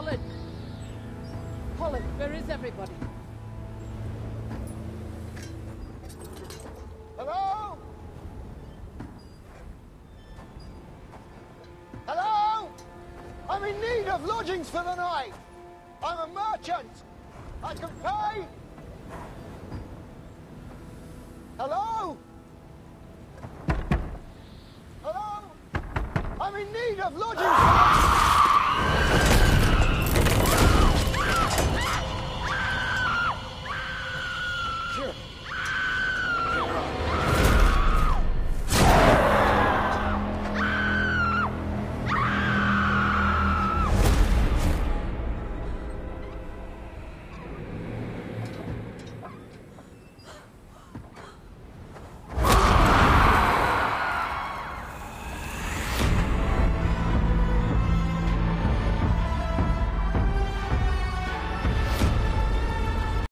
Colin! Colin, where is everybody? Hello? Hello? I'm in need of lodgings for the night. I'm a merchant. I can pay. Hello? Hello? I'm in need of lodgings. Sure.